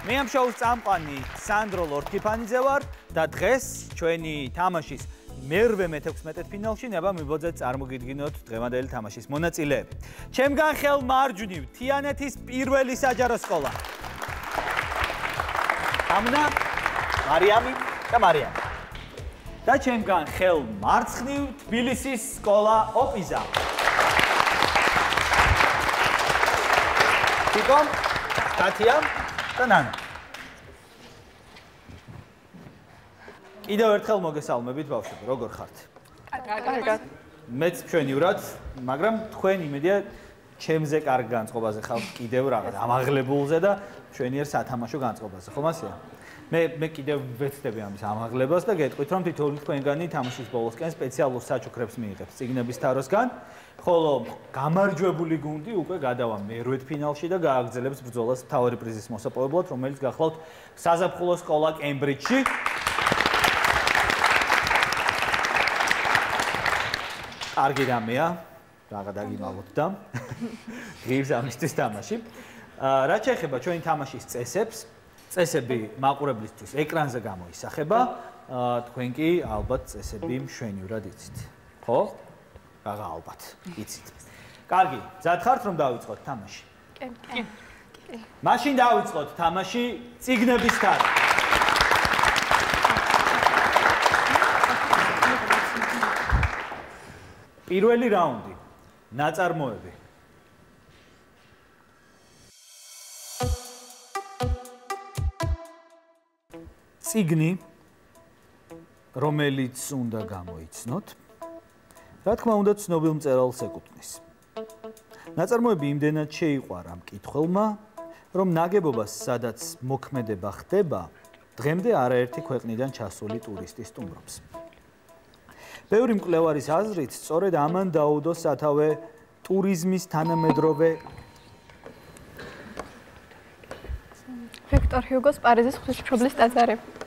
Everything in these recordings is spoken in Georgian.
მე ამ შოუს წამყვანი სანდრო ლორკიფანიძე ვარ და დღეს ჩვენი თამაშის მერვე მე-16 ფინალში ნება მიბოძეთ წარმოგიდგინოთ დღევანდელი თამაშის მონაწილეები. ჩემგან ხელ მარჯვნივ თიანეთის პირველი საჯარო სკოლა. ამნა მარიამი და მარიამი და ჩემგან ხელ მარცხნივ თბილისის სკოლა ოპიზა. თვითონ კატია და ნანა. კიდევ ერთხელ მოგესალმებით ბავშვები, როგორ ხართ? კარგად. მეც ჩვენივრად, მაგრამ თქვენ იმედია ჩემზე კარგ განწყობაზე ხართ კიდევ რაღაც ამაღლებულზე და ჩვენიერ სათამაშო განწყობაზე, ხომ ასეა? მე მე კიდევ ვეცდები ამის ამაღლებას და გეტყვით რომ თითოეული თქვენგანი თამაშის ბოლოსკენ სპეციალურ საჩუქრებს მიიღებს ციგნების თაროსგან. ხოლო გამარჯვებული გუნდი უკვე გადავა მერვედ ფინალში და გააგრძელებს ბრძოლას მთავარი პრიზის მოსაპოვებლად რომელიც გახლავთ საზაფხულო სკოლა კემბრიჯში. კარგი რამეა. რაღა დაგიმალოთ და ღირს ამისთვის თამაში. რა შეიძლება ჩვენი თამაშის წესებს წესები მაყურებლისთვის ეკრანზე გამოისახება. თქვენ კი ალბათ წესები მშვენივრად იცით. ხო? რაღა ალბათ იცით. კარგი, ძათხართ რომ დავიწყოთ თამაში? კი. მაშინ დავიწყოთ თამაში ციგნების თარა. პირველი რაუნდი. ნაწარმოები. ციგნი რომელიც უნდა გამოიცნოთ. რა თქმა უნდა ცნობილ მწერალს ეკუთვნის. ნაწარმოები იმდენად შეიყვარა მკითხველმა რომ ნაგებობას სადაც მოქმედება ხდება დღემდე არაერთი ქვეყნიდან ჩასული ტურისტი სტუმრობს. ბევრი მკვლევარის აზრით სწორედ ამან დაუდო სათავე ტურიზმის თანამედროვე ვექტორ ჰიუგოს პარიზის ღვთისმშობლის ტაძარი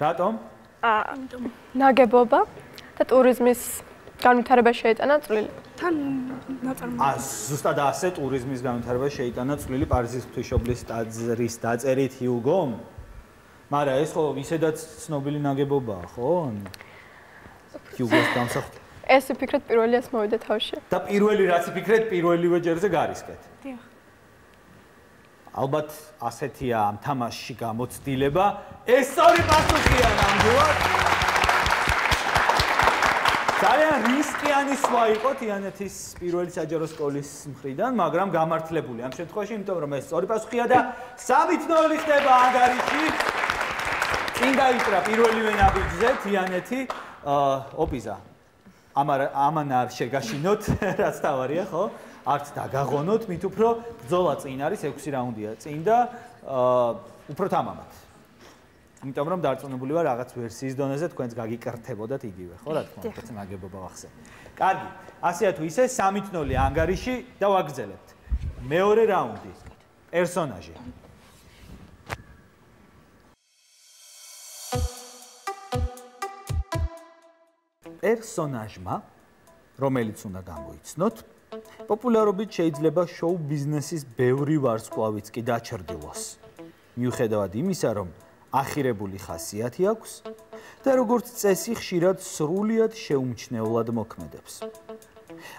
რატომ? აა ნაგებობა და ტურიზმის განვითარება შეიტანა წვლილი. თან ნაწარმოები. აა ზუსტად ასე ტურიზმის განვითარება შეიტანა წვლილი პარიზის ღვთისმშობლის ტაძრის დაწერით ჰიუგომ? მაგრამ ეს ხო ისედაც ცნობილი ნაგებობაა, ხო? ჰიუგოს დამსახურება. ეს ფიქრეთ პირველი ეს მოვიდა თავში. და პირველი რაც ფიქრეთ პირველივე ჯერზე გარისკეთ. დიახ. ალბათ ასეთია ამ თამაშში გამოცდილება. ეს სწორი პასუხია ნამდვილად. ძალიან რისკიანი სვა იყო თიანეთის პირველი საჯარო სკოლის მხრიდან, მაგრამ გამართლებული ამ შემთხვევაში, იმიტომ რომ ეს სწორი პასუხია და 3-0 ხდება ანგარიში. წინ დაიჭრა პირველივე ნაბიჯზე თიანეთი, ოპიზა. ამან ამან არ შეგაშინოთ, რაც თავარია, ხო? არც დაგაღონოთ, მით უფრო ბრძოლა წინ არის 6 რაუნდია წინ და აა უფრო თამამად. იმიტომ რომ დარწმუნებული ვარ რაღაც ვერსიის დონეზე თქვენს გაგიკრთებოდათ იგივე, ხო რა თქმა უნდა, ნაგებობა ვახსენ. კარგი, ასეა თუ ისე 3-0 ანგარიში და ვაგრძელებთ. მეორე რაუნდი. პერსონაჟი. პერსონაჟმა რომელიც უნდა გამოიცნოთ, პოპულარობით შეიძლება შოუ ბიზნესის ბევრი ვარსკვლავიც კი დაჩრდილოს. მიუხედავად იმისა, რომ ახირებული ხასიათი აქვს და როგორც წესი ხშირად სრულიად შეუმჩნევლად მოქმედებს.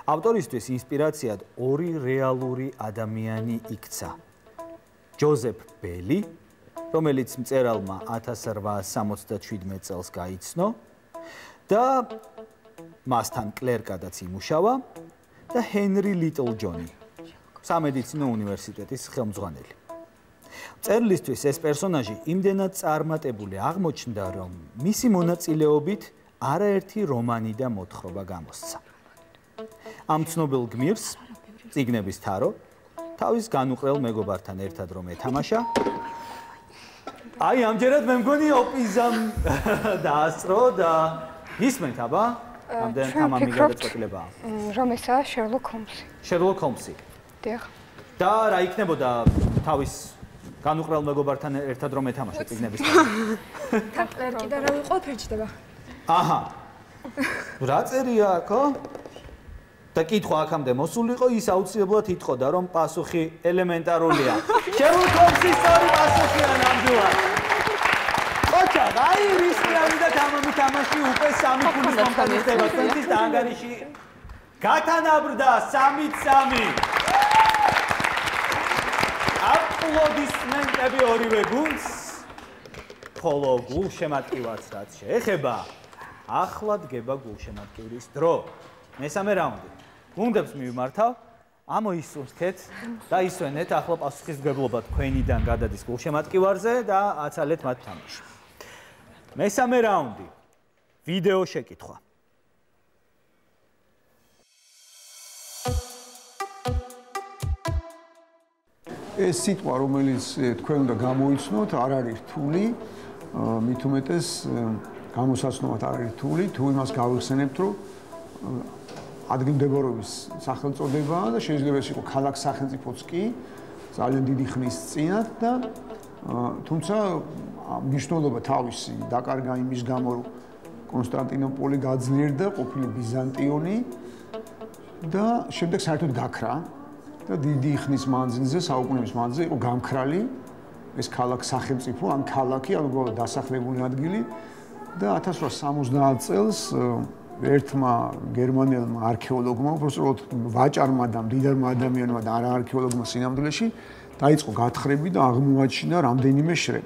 ავტორისთვის ინსპირაციად ორი რეალური ადამიანი იქცა. ჯოზეფ ბელი, რომელიც მწერალმა 1877 წელს გაიცნო და მასთან კლერკადაც იმუშავა და ჰენრი ლიტლჯონი, სამედიცინო უნივერსიტეტის ხელმძღვანელი. წერლისთვის ეს პერსონაჟი იმდენად წარმატებული აღმოჩნდა, რომ მისი მონაწილეობით არაერთი რომანი და მოთხრობა გამოსცა. ამ ცნობილ გმირს ციგნების თარო თავის განუყრელ მეგობართან ერთად რომ ეთამაშა აი ამჯერად მე მგონი ოპიზამ დაასწრო და ისმენთ აბა ამდენ თამამი გადაწყვეტილებაა რომ ესაა შერლოკ ჰომსი. შერლოკ ჰოლმსი დიახ. და რა იქნებოდა თავის განუყრელ მეგობართან ერთად რომ ეთამაშა ციგნების თარო კლერკი და რა ვიყო ფერჩდება. აჰა. რა წერია აქო? და კითხვა აქამდე მოსულიყო, ის აუცილებლად იტყოდა, რომ პასუხი ელემენტარულია. შემოგვიწევს სწორი პასუხია ნამდვილად. ოჩა, აი რისკიანი და თამამი თამაში უკვე სამი ფულის მომხდარდება თქვენთვის და ანგარიში გათანაბრდა 3-3. აპლოდისმენტები ორივე გუნდს. ხოლო გულშემატკივარს რაც შეეხება, ახლა დგება გულშემატკივრის დრო. მესამე რაუნდი. გუნდებს მივმართავ. ამოისურთეთ და ისვენეთ ახლა პასუხისგებლობა თქვენიდან გადადის გულშემატკივარზე და აცალეთ მათ თამაში. მესამე რაუნდი. ვიდეო შეკითხვა. ეს სიტყვა, რომელიც თქვენ უნდა გამოიცნოთ, არ არის რთული. მით უმეტეს გამოსაცნობად არ არის რთული, თუ იმას გავიხსენებთ, რომ აა, ადგილმდებარეობის სახელწოდებაა და შეიძლება ეს იყოს ქალაქ სახელმწიფოც კი ძალიან დიდი ხნის წინათ და თუმცა მნიშვნელობა თავისი დაკარგა იმის გამო, რომ კონსტანტინოპოლი გაძლიერდა, ყოფილი ბიზანტიონი და შემდეგ საერთოდ გაქრა და დიდი ხნის მანძილზე, საუკუნეების მანძილზე იყო გამქრალი ეს ქალაქ სახელმწიფო, ან ქალაქი, ან უბრალოდ დასახლებული ადგილი და 1870 წელს ერთმა გერმანელმა არქეოლოგმა, უბრალოდ ვაჭარმა და მდიდარმა ადამიანმა და არა არქეოლოგმა სინამდვილეში დაიწყო გათხრები და აღმოაჩინა რამდენიმე შრე.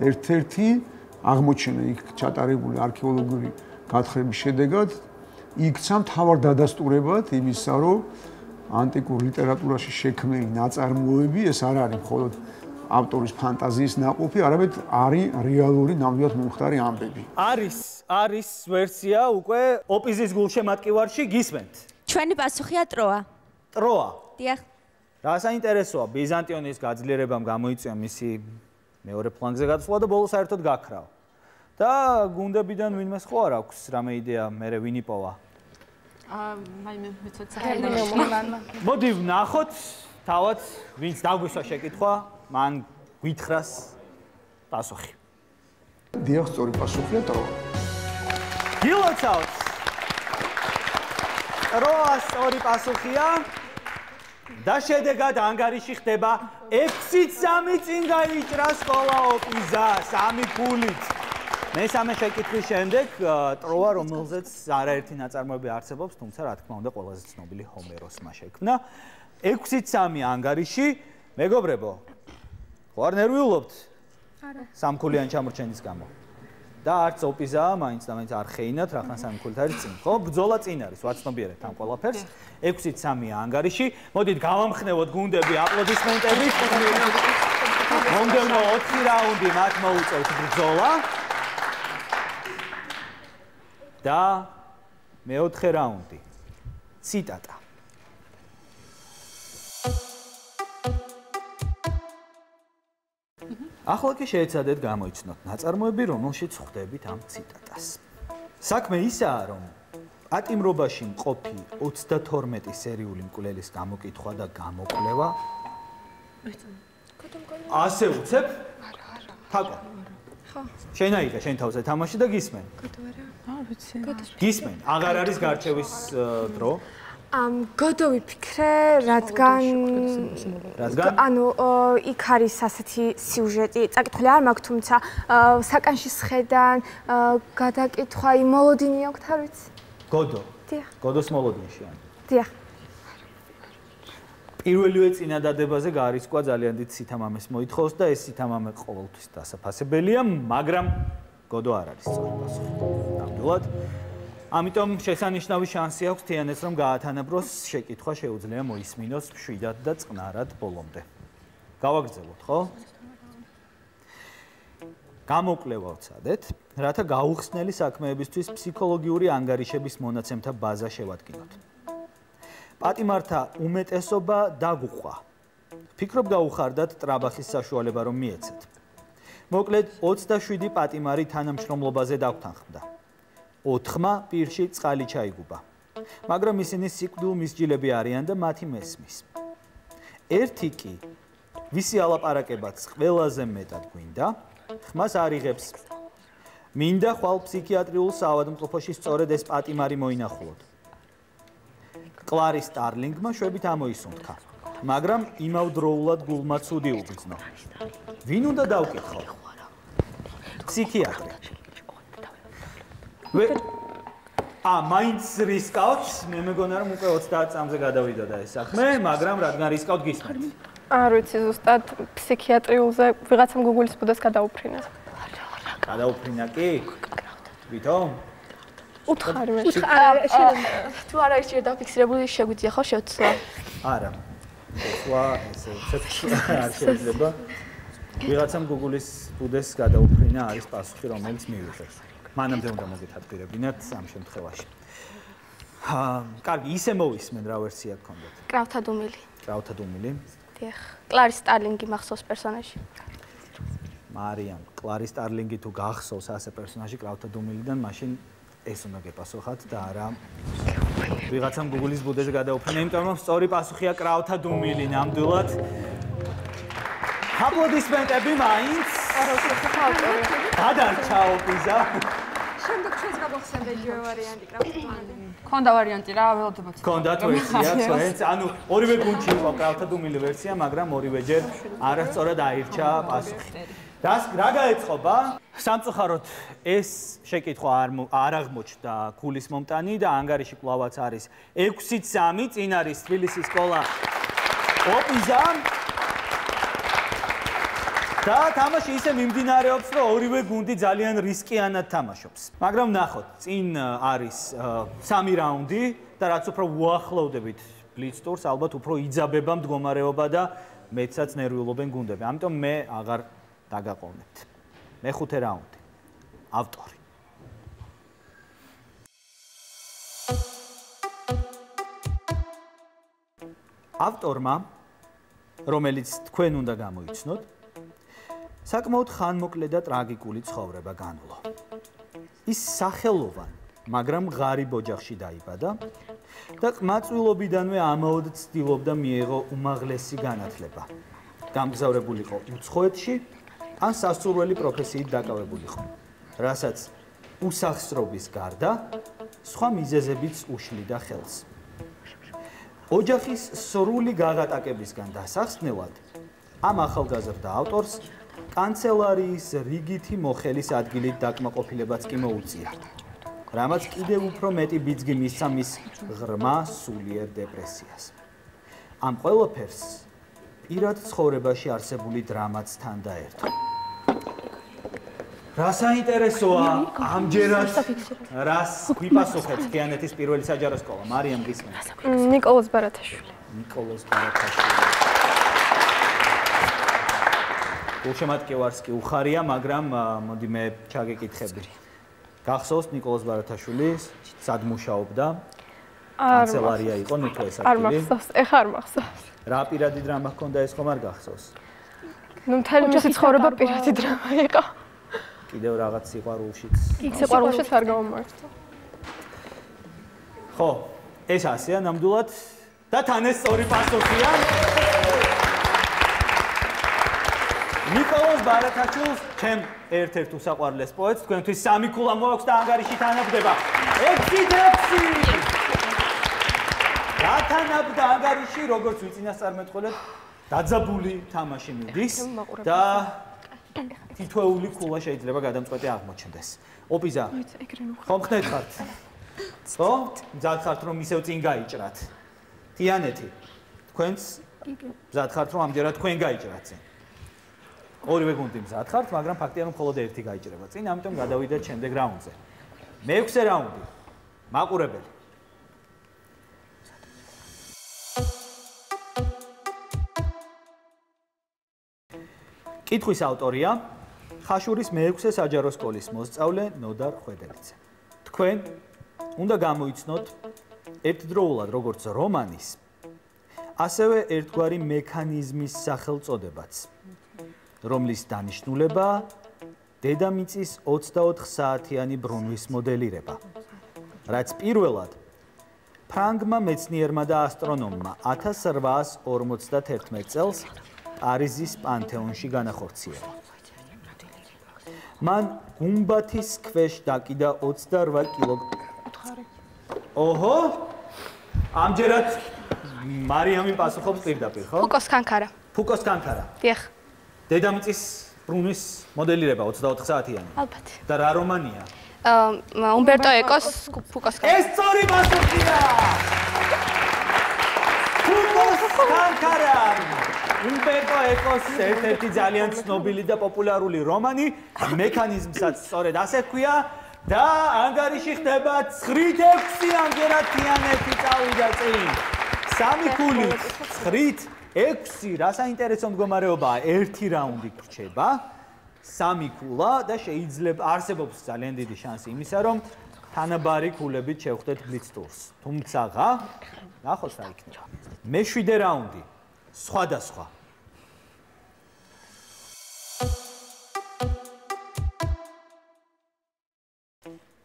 ერთ-ერთი აღმოჩენა იქ ჩატარებული არქეოლოგიური გათხრების შედეგად იქცა მთავარ დადასტურებად იმისა, რომ ანტიკურ ლიტერატურაში შექმნილი ნაწარმოები ეს არ არის მხოლოდ ავტორის ფანტაზიის ნაყოფი, არამედ არის რეალური ნამდვილად მომხდარი ამბები. არის არის ვერსია უკვე ოპიზის გულშემატკივარში გისმენთ. ჩვენი პასუხია ტროა. ტროა. დიახ. რა საინტერესოა, ბიზანტიონის გაძლიერებამ გამოიწვია მისი მეორე ფლანგზე გადასვლა და ბოლოს საერთოდ გაქრა. და გუნდებიდან ვინმე ხო არ აქვს რამე იდეა, მე ვინ იპოვა? აა მაიმე მეცოცა მოდი ვნახოთ, თავად ვინც დაგვისვა შეკითხვა, მან გვითხრას პასუხი. დიახ, სწორი პასუხია ტროა. გილოცავთ. ტროა სწორი პასუხია. და შედეგად ანგარიში ხდება 6-3 წინ გაიჭრა სკოლა ოპიზა, 3 ფულით. მესამე შეკითხვის შემდეგ ა, ტროა რომელზეც არაერთი ნაწარმოები არსებობს, თუმცა რა თქმა უნდა ყველაზე ცნობილი ჰომეროსმა შექმნა. 6-3 ანგარიში, მეგობრებო. ხო არ ნერვიულობთ? არა. სამქულიან ჩამორჩენის გამო. და არც ოპიზაა, მაინც და მაინც არ ხეინათ, რახან სამი ქულით არის წინ. ხო, ბრძოლა წინ არის, ვაცნობიერებთ ამ ყველაფერს. 6-3 ანგარიში. მოდით გავამხნევოთ გუნდები აპლოდისმენტებით. მომდევნო 4 რაუნდი მათ მოუწევთ ბრძოლა. და მეოთხე რაუნდი. ციტატა. ახლა კი შეეცადეთ გამოიცნოთ ნაწარმოები, რომელშიც ხვდებით ამ ციტატას. საქმე ისაა, რომ პატიმრობაში მყოფი 32 სერიული მკვლელის გამოკითხვა და გამოკვლევა ასე უცებ? არა, არა. თაკო. ხო. შენ აიღე შენ თავზე თამაში და გისმენ. არ ვიცი გისმენ. აღარ არის გარჩევის დრო. ამ გოდო ვიფიქრე, რადგან რადგან? ანუ იქ არის ასეთი სიუჟეტი, წაკითხული არ მაქვს, თუმცა საკანში სხედან ა, გადაკითხვა იმ მოლოდინი აქვს, არ ვიცი. გოდო. დიახ, გოდოს მოლოდინში ან. დიახ. პირველივე წინადადებაზე გარისკვა ძალიან დიდ სითამამეს მოითხოვს და ეს სითამამე ყოველთვის დასაფასებელია, მაგრამ გოდო არ არის სწორი პასუხი. ნამდვილად. ამიტომ შესანიშნავი შანსი აქვს თიანეს რომ გაათანაბროს შეკითხვა შეუძლია მოისმინოს შვიდად და წყნარად ბოლომდე. გავაგრძელოთ, ხო? გამოკვლევა ვცადეთ, რათა გაუხსნელი საქმეებისთვის ფსიქოლოგიური ანგარიშების მონაცემთა ბაზა შევადგინოთ. პატიმართა უმეტესობა დაგუყვა. ფიქრობ გაუხარდათ ტრაბახის საშუალება რომ მიეცეთ. მოკლედ 27 პატიმარი თანამშრომლობაზე დაგთანხმდა. 4-მა პირში წყალი ჩაიგუბა. მაგრამ ისინი სიკვდილ მისჯილები არიან და მათი მესმის. ერთი კი ვისი ალაპარაკებაც ყველაზე მეტად გვინდა, ხმას არიღებს. მინდა ხვალ ფსიქიატრიულ საავადმყოფოში სწორედ ეს პატიმარი მოინახულოთ. კლარი სტარლინგმა შვებით ამოისუნთქა. მაგრამ იმავდროულად გულმა ცუდი უბრძნო. ვინ უნდა დავკითხო? ფსიქიატრი. ა მაინც რისკავთ, მე მეგონა რომ უკვე 30 წამზე გადავიდოდა ეს საქმე, მაგრამ რადგან რისკავთ გისმენთ? არ ვიცი ზუსტად ფსიქიატრიულზე ვიღაცამ გუგლის ბუდეს გადაუფრინა. გადაუფრინა კი? ვითომ? უთხარი მე. თუ არ არის შეიძლება დაფიქსირებული შეგვიძლია ხო შევცვლა? არა. სხვა ესე არ შეიძლება. ვიღაცამ Google-ის ბუდეს გადაუფრინა არის პასუხი, რომელიც მივიღეთ. მანამდე უნდა მოგეთადგირებინათ ამ შემთხვევაში. აა, კარგი, ისე მოვისმენ რა ვერსია გქონდათ. კრავთადუმილი. კრავთადუმილი. დიახ. კლარი სტარლინგი მახსოვს პერსონაჟი. მარიამ, კლარი სტარლინგი თუ გახსოვს ასე პერსონაჟი კრავთადუმილიდან, მაშინ ეს უნდა გეპასუხათ და არა ვიღაცამ Google-ის ბუდეზე გადაუფრინა, იმიტომ რომ სწორი პასუხია კრავთა დუმილი ნამდვილად. აპლოდისმენტები მაინც. არა, უფრო ხალხური. გადარჩაო პიზა. შემდეგ ჩვენს გავახსენდა იგივე ვარიანტი კრავთა დუმილი. ქონდა ვარიანტი რა, ველოდებათ. ქონდათ ვერსია, თქვენც, ანუ ორივე გუნდში იყო კრავთა დუმილი ვერსია, მაგრამ ორივეჯერ არასწორად აირჩა პასუხი. რას რა გაეწყობა? სამწუხაროდ ეს შეკითხვა არ არ აღმოჩნდა გულის მომტანი და ანგარიში კლავაც არის 6-3 წინ არის თბილისის სკოლა ოპიზა და თამაში ისე მიმდინარეობს რომ ორივე გუნდი ძალიან რისკიანად თამაშობს მაგრამ ნახოთ წინ არის სამი რაუნდი და რაც უფრო უახლოვდებით ბლიც ტურს ალბათ უფრო იძაბება მდგომარეობა და მეცაც ნერვიულობენ გუნდები ამიტომ მე აღარ დაგაყოვნებთ. მეხუთე რაუნდი. ავტორი. ავტორმა, რომელიც თქვენ უნდა გამოიცნოთ, საკმაოდ ხანმოკლე და ტრაგიკული ცხოვრება განვლო. ის სახელოვან, მაგრამ ღარიბ ოჯახში დაიბადა და ყმაწვილობიდანვე ამაოდ ცდილობდა მიეღო უმაღლესი განათლება. გამგზავრებულიყო უცხოეთში ან სასწავლელი პროფესიით დაკავებულიყო. რასაც უსახსრობის გარდა სხვა მიზეზებიც უშლიდა ხელს. ოჯახის სრული გაღატაკებისგან დასახსნელად ამ ახალგაზრდა ავტორს კანცელარიის რიგითი მოხელის ადგილით დაკმაყოფილებაც კი მოუწია. რამაც კიდევ უფრო მეტი ბიძგი მისცა მის ღრმა სულიერ დეპრესიას. ამ ყველაფერს პირად ცხოვრებაში არსებული დრამაც თან დაერთო. რა საინტერესოა ამჯერად რას გვიპასუხებს ქიანეთის პირველი საჯარო სკოლა მარიამ გისმენთ ნიკოლოზ ბარათაშვილი ნიკოლოზ ბარათაშვილი გულშემატკივარს კი უხარია, მაგრამ მოდი მე ჩაგეკითხები. გახსოვს ნიკოლოზ ბარათაშვილი სად მუშაობდა? კანცელარია იყო, ნუ თუ ეს აქტივი. არ მახსოვს, ეხა არ მახსოვს. რა პირადი დრამა ჰქონდა ეს ხომ არ გახსოვს? ნუ მთელი მისი ცხოვრება პირადი დრამა იყო. კიდევ რაღაც სიყვარულშიც. სიყვარულშიც არ გამომართო. ხო, ეს ასეა ნამდვილად და თან ეს სწორი პასუხია. ნიკოლოზ ბარათაჩულს ჩემ ერთ-ერთ უსაყვარლეს პოეტს თქვენთვის სამი ქულა მოაქვს და ანგარიში თანაბდება. 6-6. რა თანაბდა ანგარიში, როგორც ვიწინასწარმეტყველეთ, დაძაბული თამაში მიდის და თითოეული ქულა შეიძლება გადამწყვეტი აღმოჩნდეს. ოპიზა. ხომ ხდეთ ხართ? ხო? მზად ხართ რომ ისევ წინ გაიჭრათ. თიანეთი. თქვენც მზად ხართ რომ ამჯერად თქვენ გაიჭრათ წინ. ორივე გუნდი მზად ხართ, მაგრამ ფაქტია რომ მხოლოდ ერთი გაიჭრება წინ, ამიტომ გადავიდეთ შემდეგ რაუნდზე. მეექვსე რაუნდი. მაყურებელი. კითხვის ავტორია ხაშურის მეექვსე საჯარო სკოლის მოსწავლე ნოდარ ხვედელიძე. თქვენ უნდა გამოიცნოთ ერთდროულად როგორც რომანის, ასევე ერთგვარი მექანიზმის სახელწოდებაც, რომლის დანიშნულება დედამიწის 24 საათიანი ბრუნვის მოდელირება. რაც პირველად ფრანგმა მეცნიერმა და ასტრონომმა 1851 წელს პარიზის პანთეონში განახორციელა. მან გუმბათის ქვეშ დაკიდა 28 კილოგრამი. ოჰო! ამჯერად მარიამი პასუხობს პირდაპირ, ხო? ფუკოს კანკარა. ფუკოს კანკარა. დიახ. დედამიწის ბრუნვის მოდელირება 24 საათიანი. ალბათ. და რა რომანია? უმბერტო ეკოს ფუკოს კანკარა. ეს სწორი პასუხია. ფუკოს კანკარა. უმბერტო ეკოს ერთ-ერთი ძალიან ცნობილი და პოპულარული რომანი მექანიზმსაც სწორედ ასე ჰქვია და ანგარიში ხდება 9-6 ამჯერად თიანეთი წავიდა წინ. სამი ქულით 9 6 რა საინტერესო მდგომარეობაა, ერთი რაუნდი გრჩება, სამი ქულა და შეიძლება არსებობს ძალიან დიდი შანსი იმისა, რომ თანაბარი ქულებით შევხვდეთ ბლიც ტურს. თუმცაღა ნახოს რა იქნება. მეშვიდე რაუნდი. სხვადასხვა.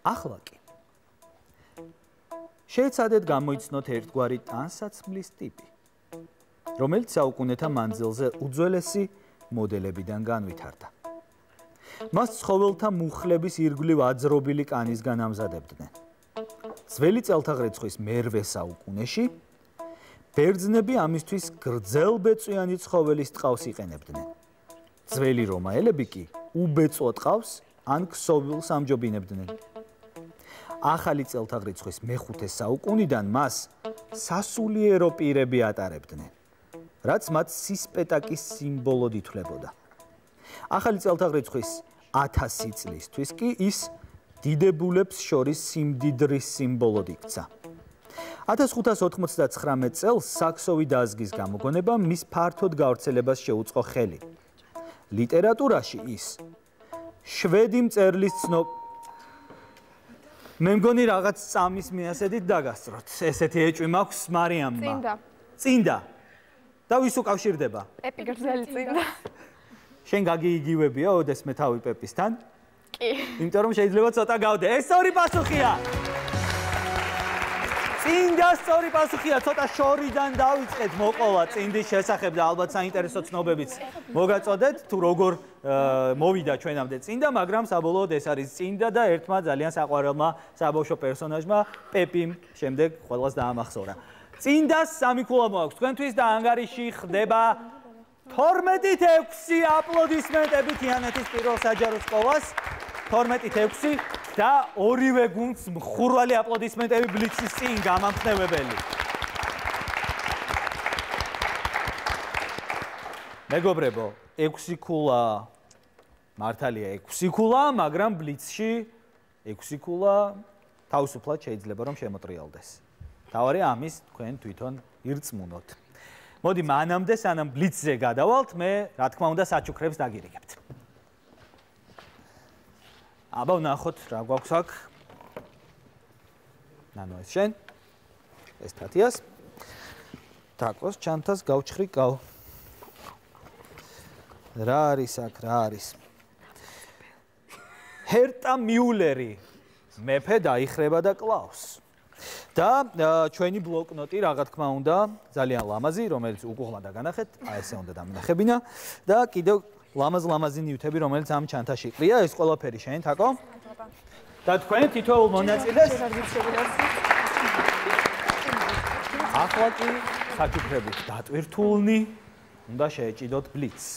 ახლა კი შეეცადეთ გამოიცნოთ ერთგვარი ტანსაცმლის ტიპი. რომელიც საუკუნეთა მანძილზე უძველესი მოდელებიდან განვითარდა. მას ცხოველთა მუხლების ირგვლივ აძრობილი კანისგან ამზადებდნენ. ძველი წელთაღრიცხვის მერვე საუკუნეში ბერძნები ამისთვის გრძელბეწვიანი ცხოველის ტყავს იყენებდნენ. ძველი რომაელები კი უბეწო ტყავს ან ქსოვილს ამჯობინებდნენ. ახალი წელთაღრიცხვის მეხუთე საუკუნიდან მას სასულიერო პირები ატარებდნენ, რაც მათ სისპეტაკის სიმბოლოდ ითვლებოდა. ახალი წელთაღრიცხვის 1000 წლისთვის კი ის დიდებულებს შორის სიმდიდრის სიმბოლოდ იქცა. 1599 წელს საქსოვი დაზგის გამოგონება მის ფართოდ გავრცელებას შეუწყო ხელი. ლიტერატურაში ის შვედი მწერლის ცნობ მე მგონი რაღაც წამის მიასედით დაგასწროთ. ესეთი ეჭვი მაქვს მარიამმა. წინდა. წინდა. და ვის უკავშირდება? პეპი გრძელი წინდა. შენ გაგიიგივებია ოდეს მე თავი პეპისთან? კი. იმიტომ რომ შეიძლება ცოტა გავდე. ეს ორი პასუხია. წინდა სწორი პასუხია, ცოტა შორიდან დავიწყეთ მოყოლა წინდის შესახებ და ალბათ საინტერესო ცნობებიც მოგაწოდეთ თუ როგორ მოვიდა ჩვენამდე წინდა, მაგრამ საბოლოოდ ეს არის წინდა და ერთმა ძალიან საყვარელმა საბავშვო პერსონაჟმა პეპიმ შემდეგ ყველას დაამახსოვრა. წინდას სამი ქულა მოაქვს თქვენთვის და ანგარიში ხდება 12-6 აპლოდისმენტები თიანეთის პირველ საჯარო სკოლას. 12-6 და ორივე გუნდს მხურვალი აპლოდისმენტები ბლიცის წინ გამამხნევებელი. მეგობრებო, 6 ქულა მართალია 6 ქულა, მაგრამ ბლიცში 6 ქულა თავისუფლად შეიძლება რომ შემოტრიალდეს. თავარი ამის თქვენ თვითონ ირწმუნოთ. მოდი მანამდე სანამ ბლიცზე გადავალთ, მე რა თქმა უნდა საჩუქრებს დაგირიგებთ. აბა ვნახოთ რა გვაქვს აქ. ნანო ეს შენ. ეს თათიას. დაკოს ჩანთას გავჩხრი გავ. რა არის აქ, რა არის? ჰერტა მიულერი მეფე დაიხრება და კლავს. და ჩვენი ბლოკნოტი რა თქმა უნდა ძალიან ლამაზი, რომელიც უკუღმა და განახეთ, აი ესე უნდა დამინახებინა და კიდევ ლამაზ-ლამაზი ნივთები, რომელიც ამ ჩანთაში ყრია, ეს ყველაფერი შენ თაკო? და თქვენ თითოეულ მონაწილეს ახლა კი საჩუქრებით დატვირთულნი უნდა შეეჭიდოთ ბლიცს.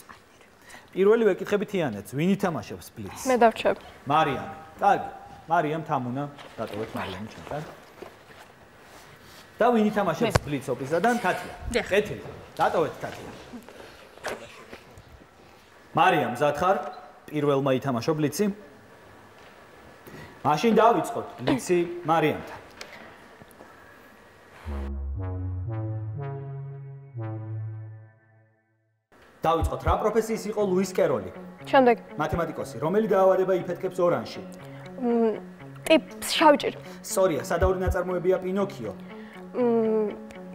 პირველი ვეკითხები თიანეთს, ვინ ითამაშებს ბლიცს? მე დავრჩებ. მარიამი. კარგი. მარიამ თამუნა დატოვეთ მარიამი ჩვენთან. და ვინ ითამაშებს ბლიცს ოპიზადან? თათია. კეთილი. დატოვეთ თათია. მარიამ ზათხარ პირველმა ითამაშო ბლიცი? მაშინ დავიწყოთ ბლიცი მარიამთან. დავიწყოთ რა პროფესიის იყო ლუის კეროლი? შემდეგ მათემატიკოსი, რომელი დაავადება იფეთქებს ორანში? ტიპ შავჭირ. სწორია, სადაური ნაწარმოებია პინოქიო.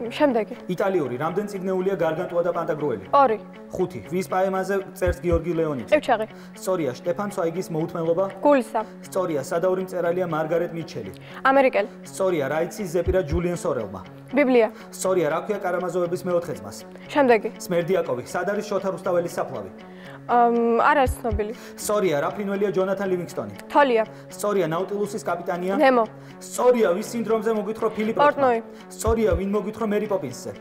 შემდეგი. იტალიური რამდენ ციგნეულია გარგანტუა და პანტაგრუელი? 2. ხუთი. ვის პაემაზე წერს გიორგი ლეონიძე? წევჩაღი. სწორია, შტეფან ცვაიგის მოუთმენლობა? გულისა. სწორია, სადაური მწერალია მარგარეტ მიჩელი. ამერიკელი. სწორია, რა იცის ზეპირა ჯულიან სორელმა? ბიბლია. სწორია, რა ქვია კარამაზოვების მეოთხე ძმას? შემდეგი. სმერდიაკოვი, სად არის შოთა რუსთაველის საფლავი? არ არის ცნობილი. სწორია, რა ფრინველია ჯონათან ლივინგსტონი? თოლია. სწორია, ნაუტილუსის კაპიტანია? ნემო. სწორია, ვის სინდრომზე მოგვითხრა ფილიპ პორტნოი. სწორია, ვინ მოგვითხრა მერი პოპინსზე?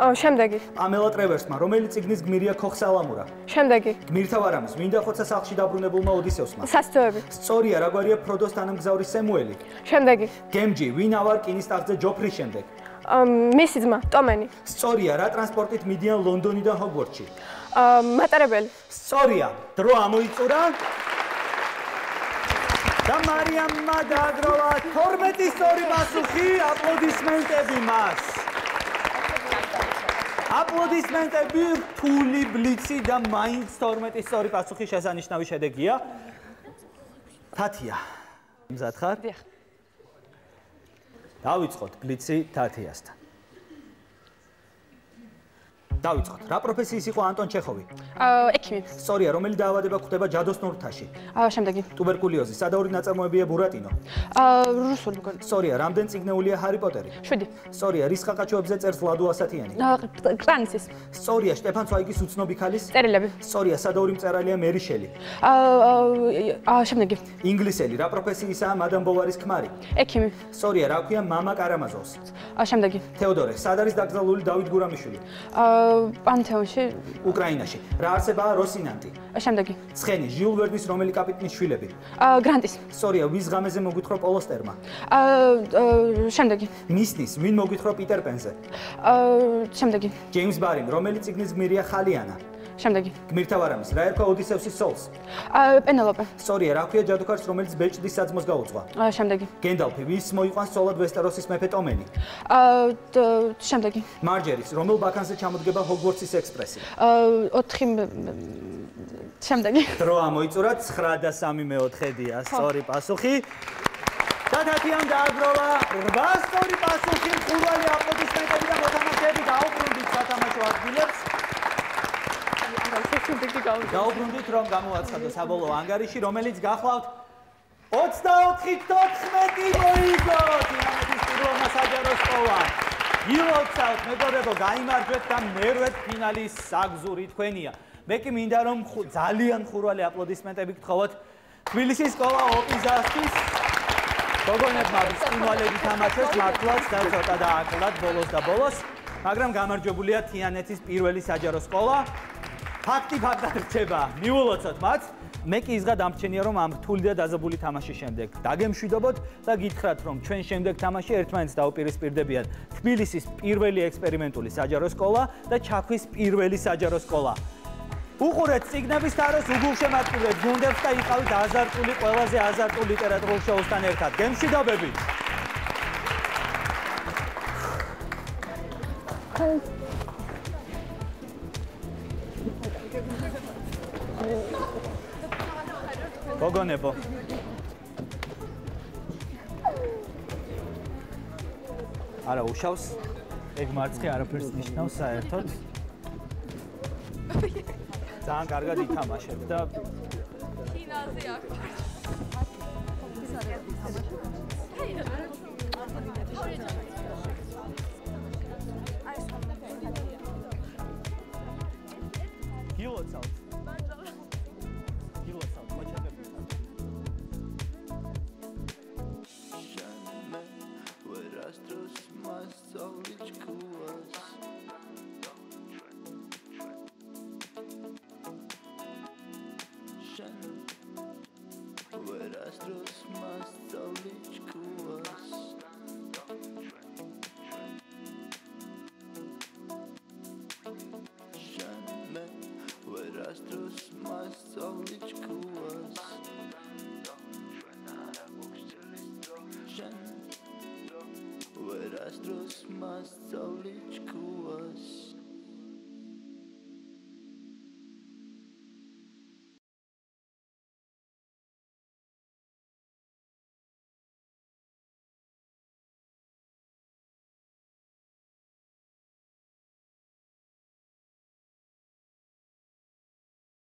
შემდეგი. პამელა ტრევერსმა, რომელი ციგნის გმირია ხოხსალამურა? შემდეგი. გმირთა ვარამის, მინდა ხოცა სახლში დაბრუნებულმა ოდისევსმა? სასწოები. სწორია, რა გვარია ფროდოს თანამგზავრი სემუელი? შემდეგი. გემჯი, ვინ ავარ კინის ტახტზე ჯოფრის შემდეგ? ამ, მისი ძმა, ტომენი. სწორია, რა ტრანსპორტით მიდიან ლონდონიდან ჰოგვორტში? მატარებელი. სწორია, დრო ამოიწურა. და მარიამმა დააგროვა 12 სწორი პასუხი, აპლოდისმენტები მას. აპლოდისმენტები, რთული ბლიცი და მაინც 12 სწორი პასუხი შესანიშნავი შედეგია. თათია. მზად ხარ? დიახ. დავიწყოთ ბლიცი თათიასთან. დავიწყოთ. რა პროფესიის იყო ანტონ ჩეხოვი? აა ექიმი. სწორია, რომელი დაავადება გვხვდება ჯადოსნურ მთაში? აა შემდეგი. ტუბერკულოზი, სადაური ნაწარმოებია ბურატინო. აა რუსული მგონი. სწორია, რამდენ წიგნეულია ჰარი პოტერი? 7. სწორია, რის ხაყაჩოებზე წერს ლადო ასათიანი? კრანისის. სწორია, შტეფან ცვაიგის უცნობი ქალის? წერილები. სწორია, სადაური მწერალია მერი შელი. აა აა შემდეგი. ინგლისელი, რა პროფესიისაა მადამ ბოვარის ქმარი? ექიმი. სწორია, რა ქვია მამა კარამაზოვს? აა შემდეგი. თეოდორე, სად არის დაკრძალული დავით გურამიშვილი? აა პანთეონში. უკრაინაში. რა არსებაა როსინანტი? შემდეგი. ცხენი, ჟიულ ვერნის რომელი კაპიტნის შვილები? გრანტის. სწორია, ვის ღამეზე მოგვითხრა პოლოსტერმა? შემდეგი. მისნის, ვინ მოგვითხრა პიტერ პენზე? შემდეგი. ჯეიმს ბარიმ, რომელი ციგნის გმირია ხალიანა? შემდეგი. გმირთა ვარამის, რა ერქვა ოდისევსის სოლს? აა პენელოპე. სწორია, რა ქვია ჯადოქარს, რომელიც ბეჭდის საძმოს გაუძღვა? აა შემდეგი. გენდალფი, ვის მოიყვანს სწორად ვესტეროსის მეფე ტომენი? აა შემდეგი. მარჯერის, რომელ ბაქანზე ჩამოდგება ჰოგვორტსის ექსპრესი? აა 4 შემდეგი. დრო ამოიწურა 9 და 3 მეოთხედია, სწორი პასუხი. და თათიამ დააგროვა 8 სწორი პასუხი, ყურვალი აპლოდისმენტები და მოთამაშეები დაუბრუნდით სათამაშო ადგილებს. შემდეგი გავი. დაუბრუნდით რომ გამოაცხადო საბოლოო ანგარიში, რომელიც გახლავთ 24-14 მოიგოთ იმანეთის პირველმა საჯარო სკოლა. გილოცავთ მეგობრებო, გაიმარჯვეთ და მერვეთ ფინალის საგზური თქვენია. მე კი მინდა რომ ძალიან ხურვალი აპლოდისმენტები გთხოვოთ თბილისის სკოლა ოპიზასთვის გოგონებმა ფინალები თამაშეს მართლაც და ცოტა დააკლათ ბოლოს და ბოლოს, მაგრამ გამარჯვებულია თიანეთის პირველი საჯარო სკოლა. ფაქტი ფაქტად რჩება. მიულოცოთ მათ. მე კი იზღა დამრჩენია რომ ამ რთული და დაზაბული თამაშის შემდეგ დაგემშვიდობოთ და გითხრათ რომ ჩვენ შემდეგ თამაში ერთმანეთს დაუპირისპირდებიან თბილისის პირველი ექსპერიმენტული საჯარო სკოლა და ჩაქვის პირველი საჯარო სკოლა. უყურეთ ციგნების თაროს უგულშემატკივრეთ გუნდებს და იყავით აზარტული ყველაზე აზარტულ ლიტერატურულ შოუსთან ერთად. გემშვიდობებით. გოგონებო. არა უშავს. ეგ მარცხი არაფერს ნიშნავს საერთოდ. ძალიან კარგად ითამაშებ და ფინალზე აქ astros más